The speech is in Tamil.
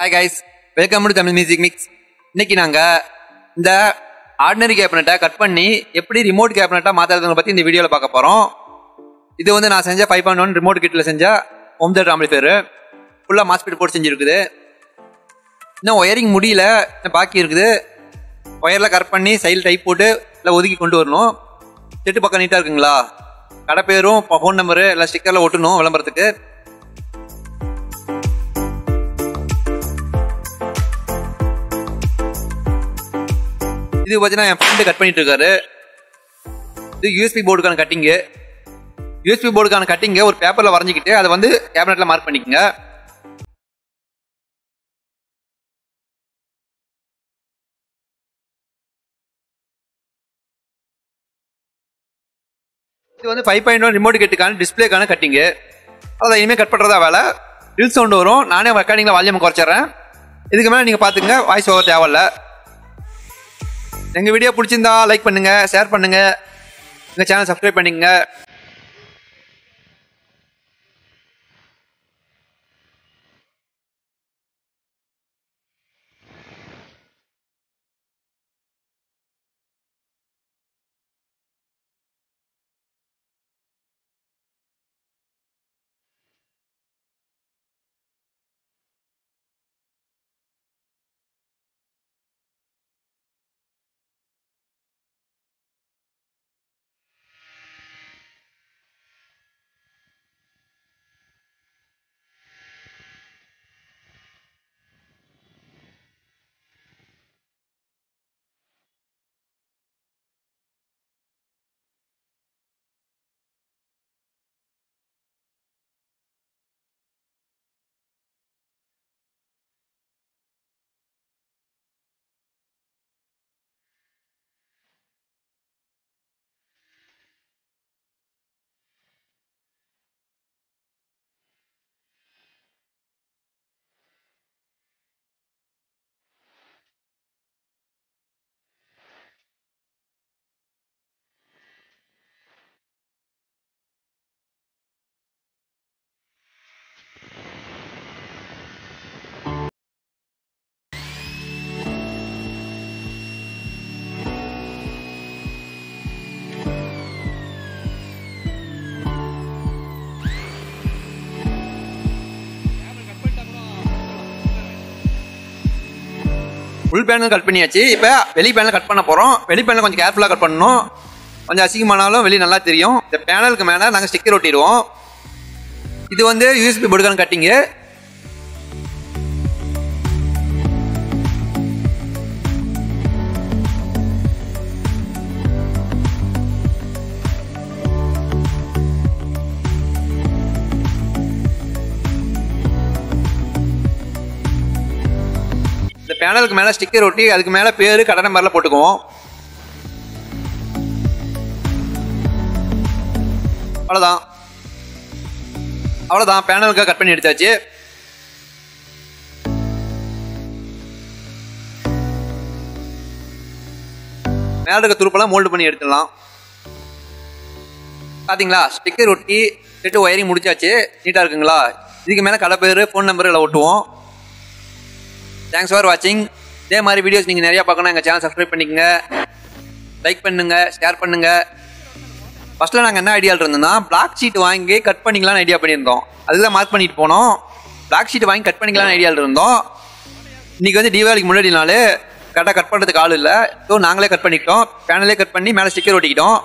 Hi guys welcome to Tamil music mix இன்னைக்கு நாங்கள் இந்த ஆர்டினரி கேபினட்டை கட் பண்ணி எப்படி ரிமோட் கேபினட்டாக மாற்றுறதுங்க பற்றி இந்த வீடியோவில் பார்க்க போகிறோம் இது வந்து நான் செஞ்ச ஃபைவ் பாயிண்ட் ஒன் ரிமோட் கிட்டில் செஞ்ச ஹோம் தேட்டர் ஆம்பிளிஃபையர் ஃபுல்லாக மாஸ்பீட் போட்டு செஞ்சுருக்குது. இன்னும் ஒயரிங் முடியல இன்னும் பாக்கி இருக்குது. ஒயரில் கட் பண்ணி சைடில் டைப் போட்டு இல்லை ஒதுக்கி கொண்டு வரணும். செட்டு பக்கம் நீட்டாக இருக்குங்களா? கடை பேரும் ஃபோன் நம்பரு எல்லாம் ஸ்டிக்கரில் ஒட்டணும் விளம்பரத்துக்கு. இது பார்த்தீங்கன்னா என் ஃப்ரெண்டு கட் பண்ணிட்டு இருக்காரு இது யூஎஸ்பி போர்டுக்கான கட்டிங்கு யூஎஸ்பி போர்டுக்கான கட்டிங்கை ஒரு பேப்பரில் வரைஞ்சிக்கிட்டு அதை வந்து கேபினெட்டில் மார்க் பண்ணிக்கோங்க. இது வந்து ஃபைவ் பாயிண்ட் ஒன் ரிமோட் கெட்டுக்கான டிஸ்பிளேக்கான கட்டிங்கு அதை இனிமேல் கட் பண்ணுறதா வேலை. ரில் சவுண்ட் வரும். நானே ரெக்கார்டிங்கில் வால்யூம் குறைச்சிட்றேன். இதுக்கு மேலே நீங்கள் பார்த்துங்க வாய்ஸ் ஓவர் தேவையில்லை. எங்கள் வீடியோ பிடிச்சிருந்தா லைக் பண்ணுங்கள் ஷேர் பண்ணுங்கள் எங்கள் சேனல் சப்ஸ்கிரைப் பண்ணிக்கங்க. உள் பேனல் கட் பண்ணியாச்சு. இப்போ வெளி பேனல் கட் பண்ண போகிறோம் வெளி பேனல் கொஞ்சம் கேர்ஃபுல்லாக கட் பண்ணணும். கொஞ்சம் அசிங்கமானாலும் வெளியே நல்லா தெரியும். இந்த பேனலுக்கு மேலே நாங்கள் ஸ்டிக்கர் ஒட்டிடுவோம். இது வந்து யூஎஸ்பி பொடுக்கான கட்டிங்கு பேனலுக்கு மேலே ஸ்டிக்கர் ஒட்டி அதுக்கு மேலே பேர் கடை நம்பரில் போட்டுக்குவோம். அவ்வளோதான் அவ்வளோதான் பேனலுக்காக கட் பண்ணி எடுத்தாச்சு. மேலே இருக்க துருப்பெல்லாம் மோல்டு பண்ணி எடுத்துடலாம். பார்த்தீங்களா ஸ்டிக்கர் ஒட்டி செட்டு ஒயரிங் முடிச்சாச்சு. நீட்டாக இருக்குங்களா? இதுக்கு மேலே கடை பேர் ஃபோன் நம்பர் எல்லாம் ஒட்டுவோம். தேங்க்ஸ் ஃபார் வாட்சிங் இதே மாதிரி வீடியோஸ் நீங்கள் நிறையா பார்க்கணும் எங்கள் சேனல் சப்ஸ்கிரைப் பண்ணிக்கங்க. லைக் பண்ணுங்க ஷேர் பண்ணுங்க. ஃபர்ஸ்ட்டில் நாங்கள் என்ன ஐடியாவில் இருந்தோம்னா பிளாக் ஷீட் வாங்கி கட் பண்ணிக்கலாம்னு ஐடியா பண்ணியிருந்தோம். அதுதான் மார்க் பண்ணிட்டு போனோம். பிளாக் ஷீட் வாங்கி கட் பண்ணிக்கலாம்னு ஐடியாவில் இருந்தோம். இன்னைக்கு வந்து தீபாவளிக்கு முன்னாடி நாள் கரெக்டாக கட் பண்ணுறதுக்கு ஆள் இல்லை. ஸோ நாங்களே கட் பண்ணிக்கிட்டோம். பேனலே கட் பண்ணி மேலே ஸ்டிக்கர் ஒட்டிக்கிட்டோம்.